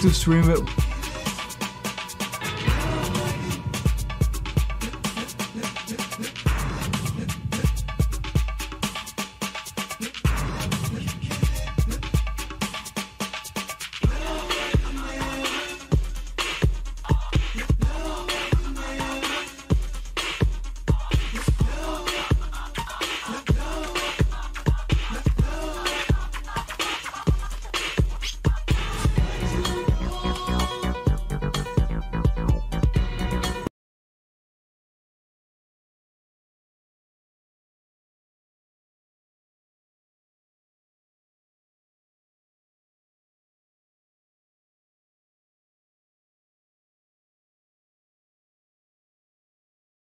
to stream it.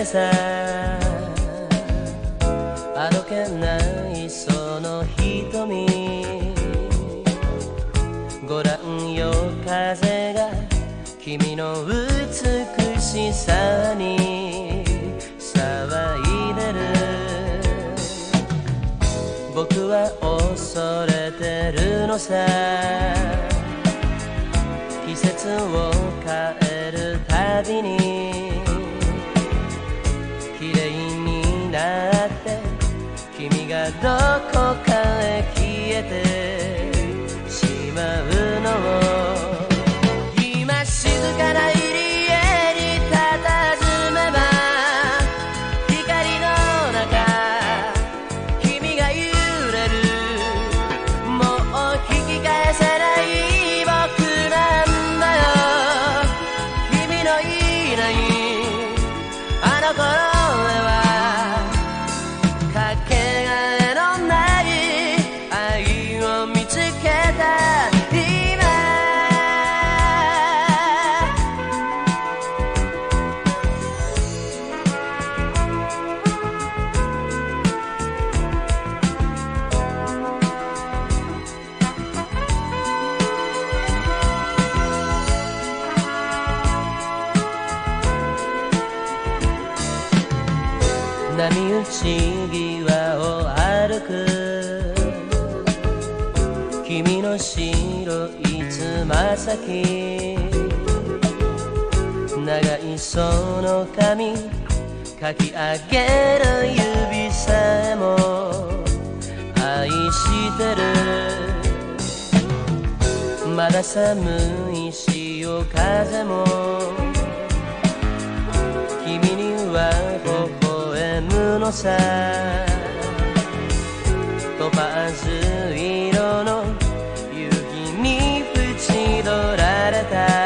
regresar. 長いその髪かき上げる指さも愛してる。まだ寒い潮風も君には微笑むのさ。da da da.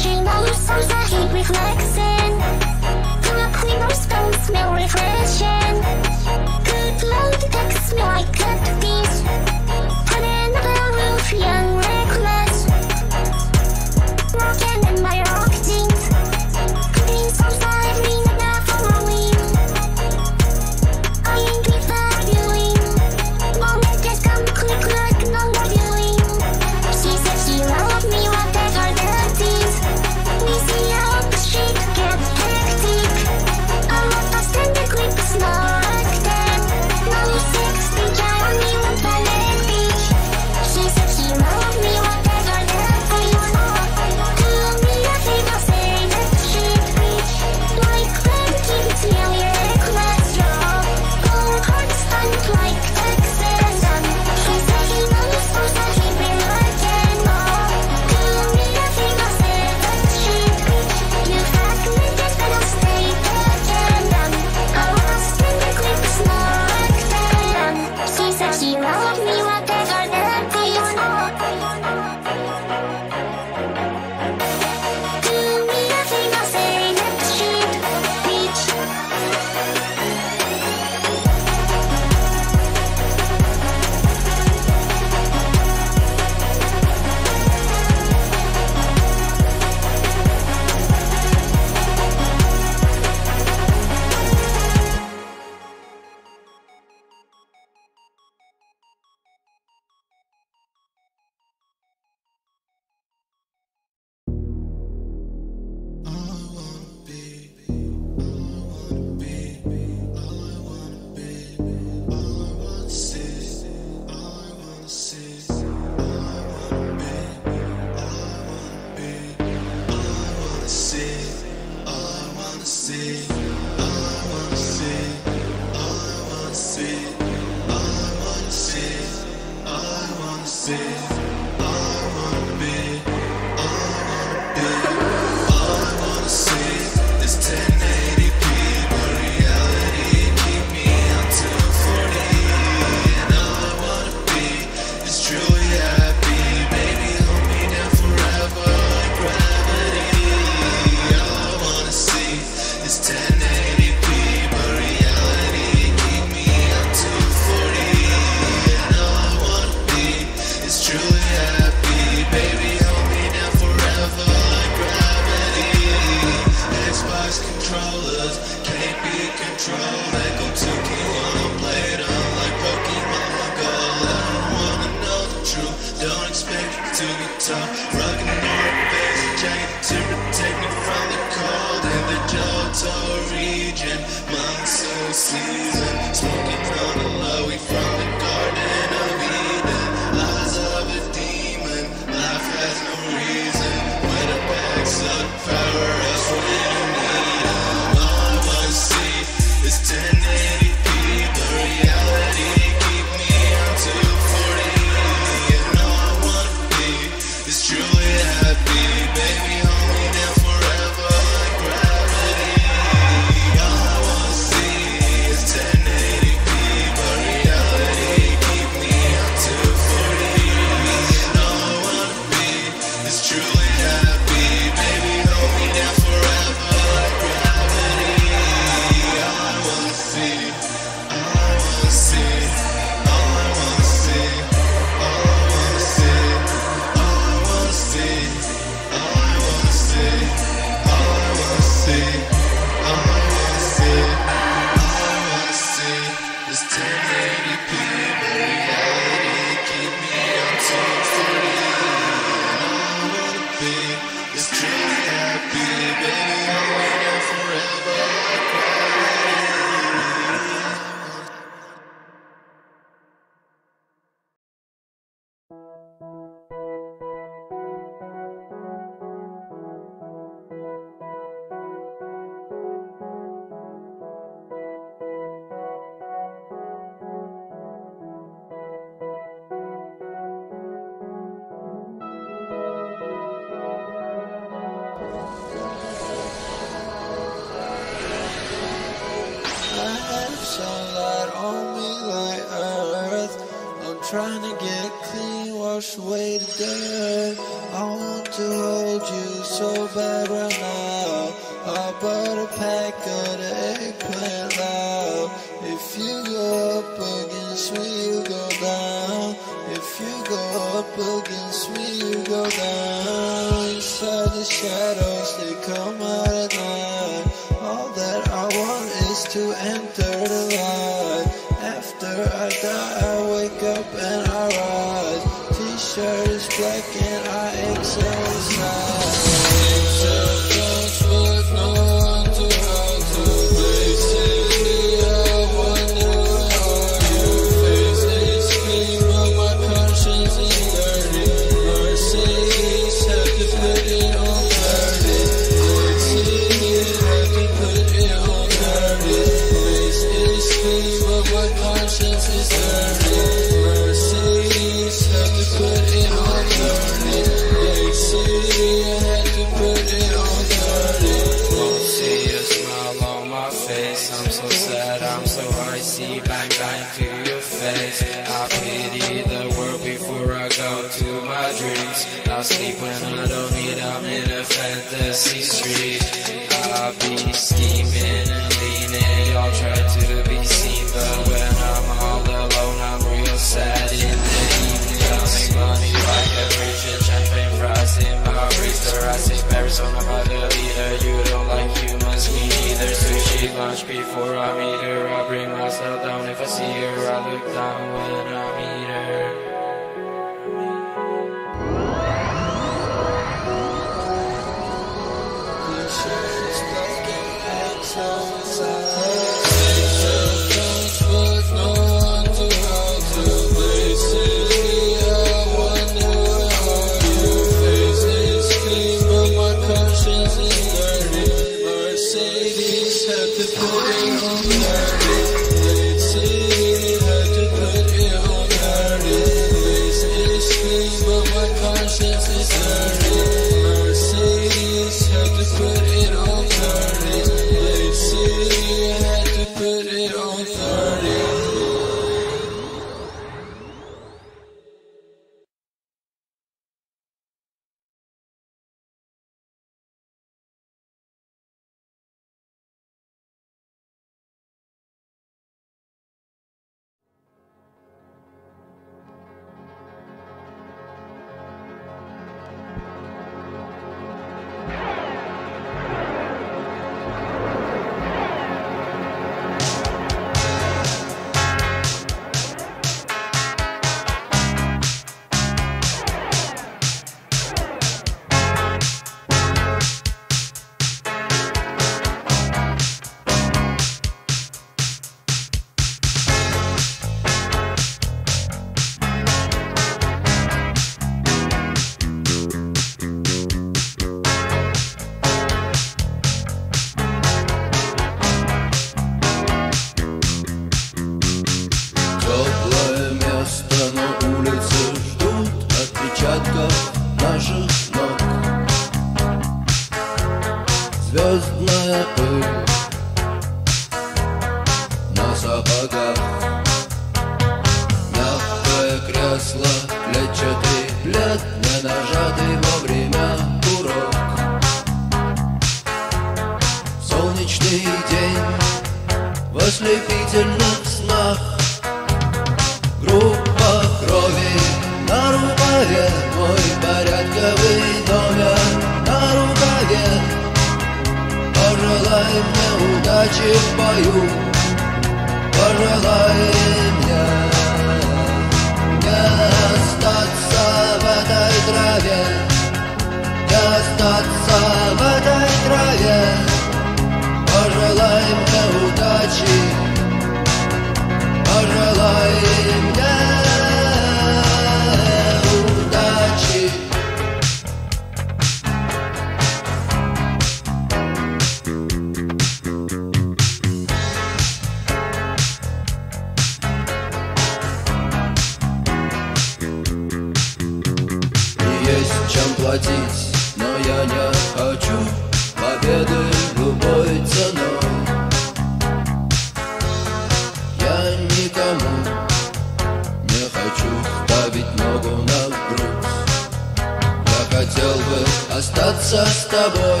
остаться с тобой.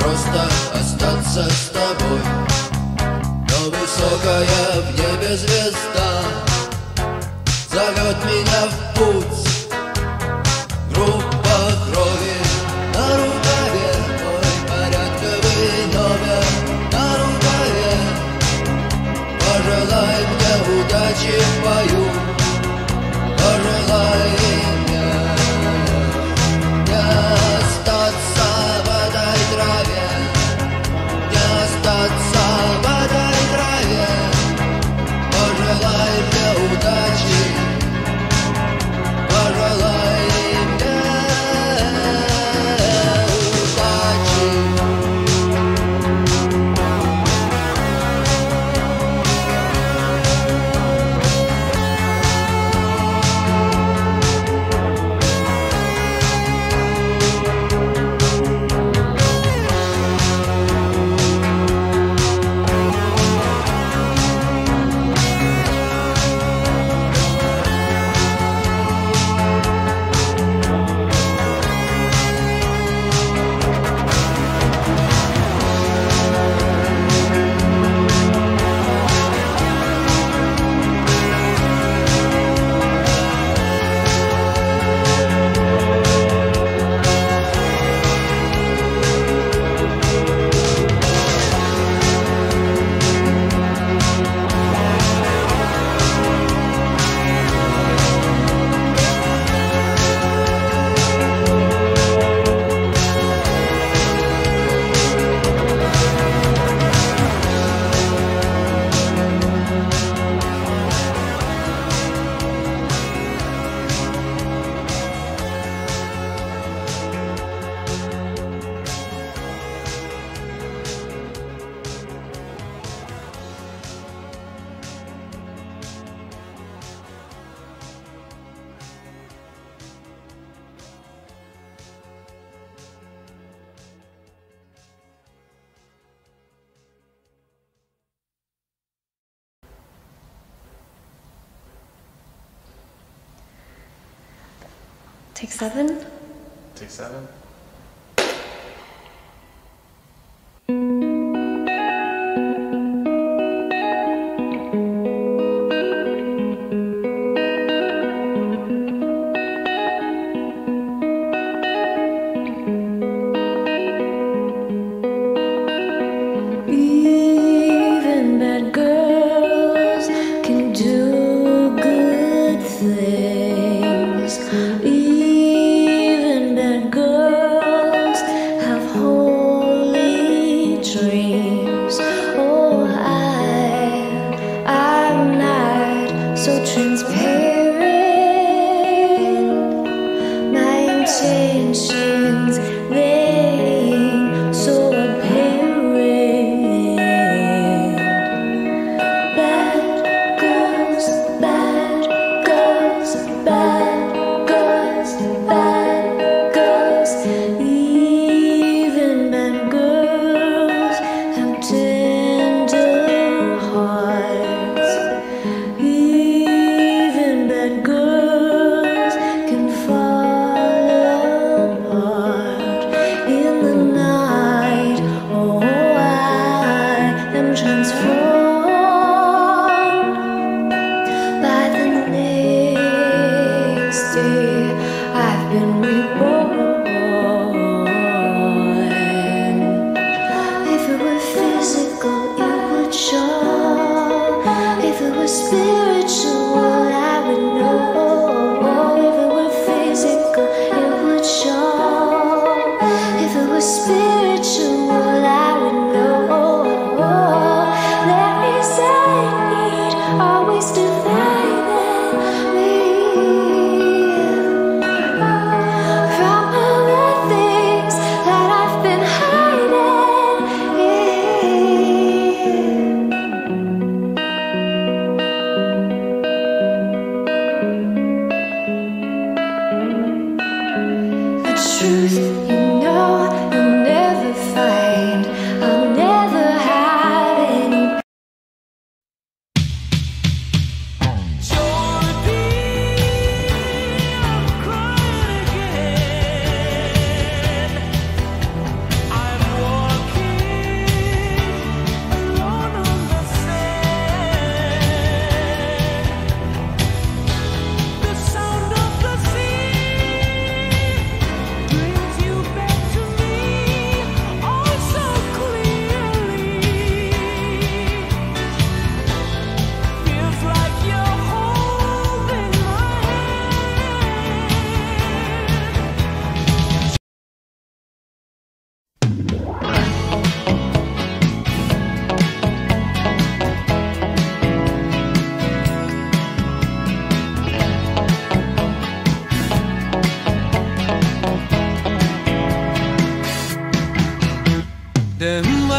Просто остаться с тобой. Но высокая в небе звезда Зовет меня в путь.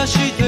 し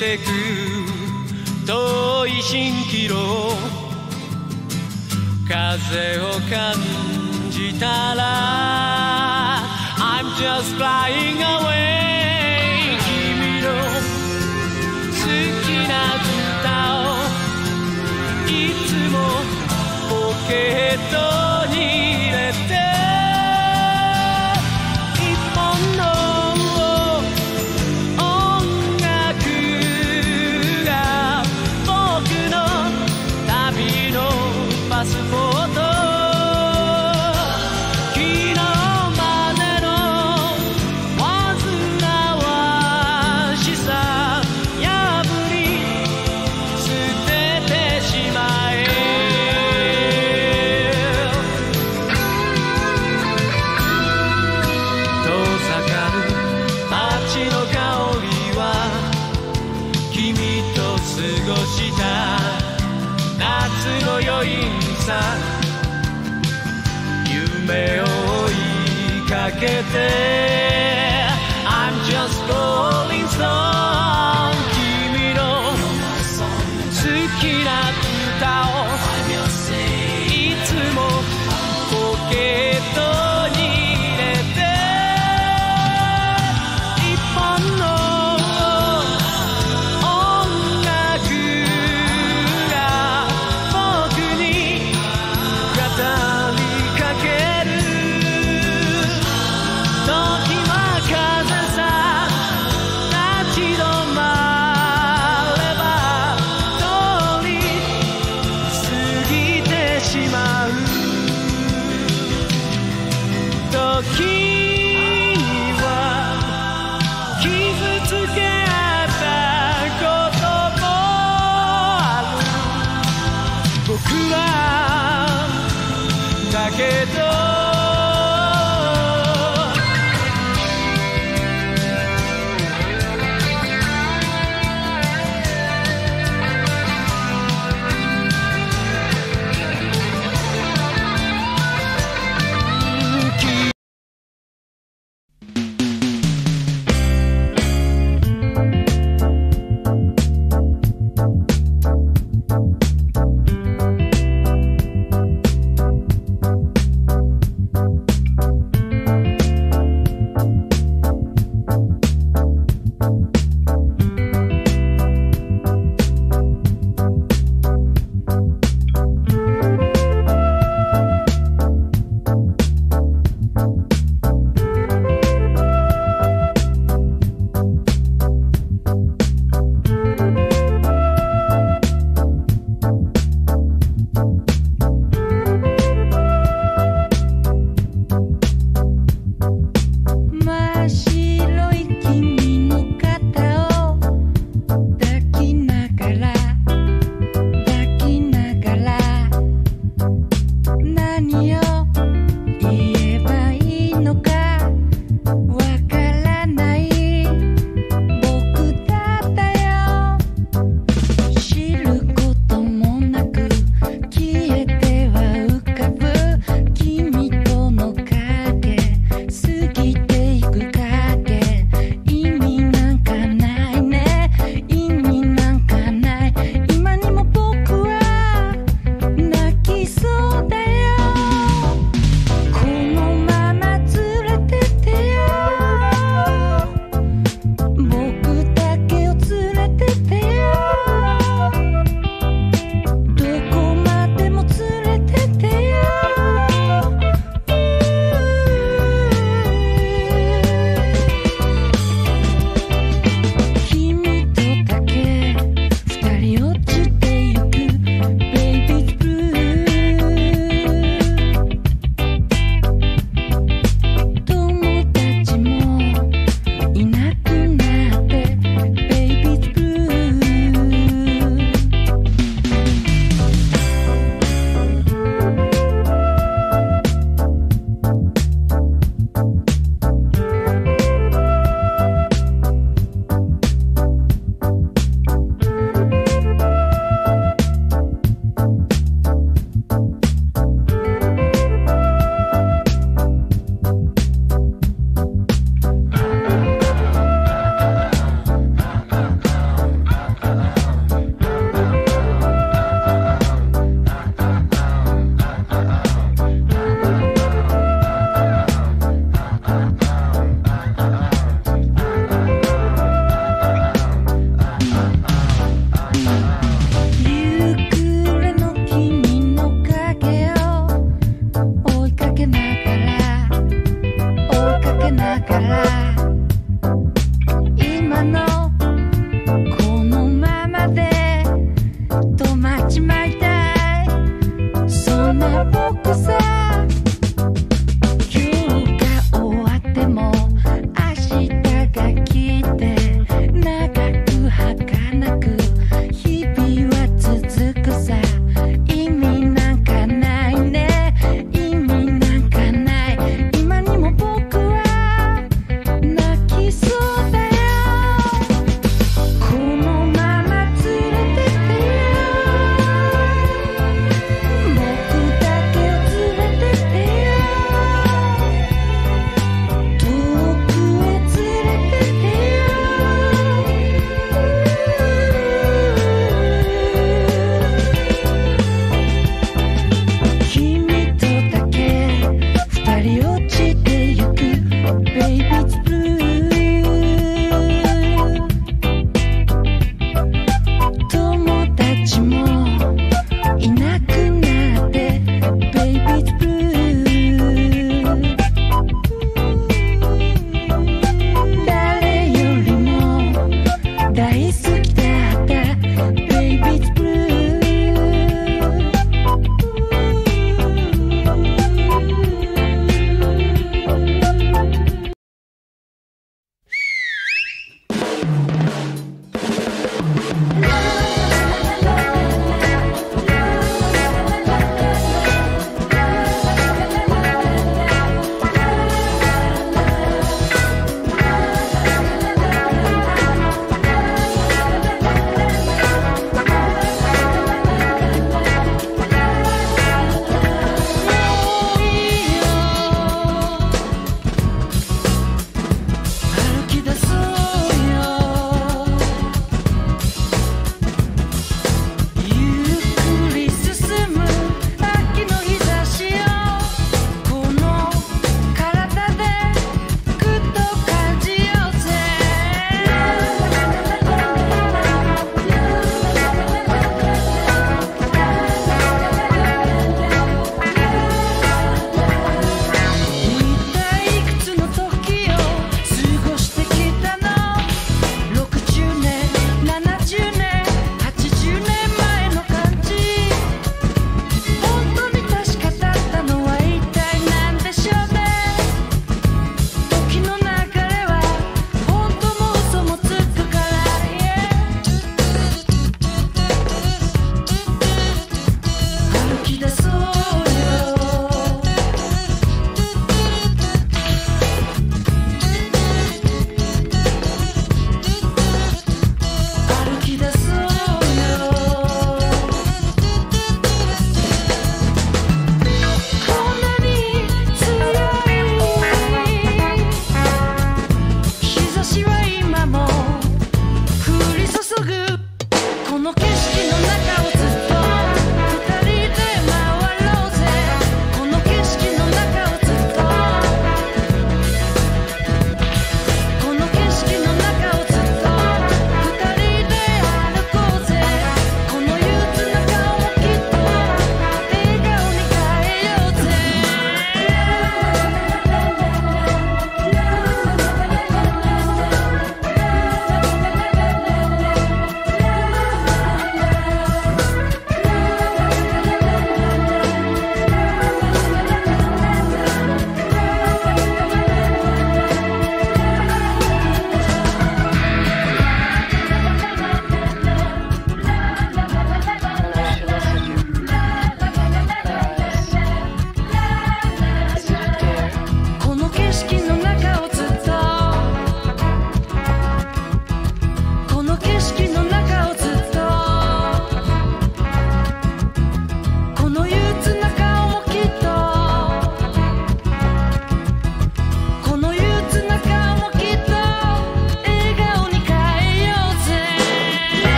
take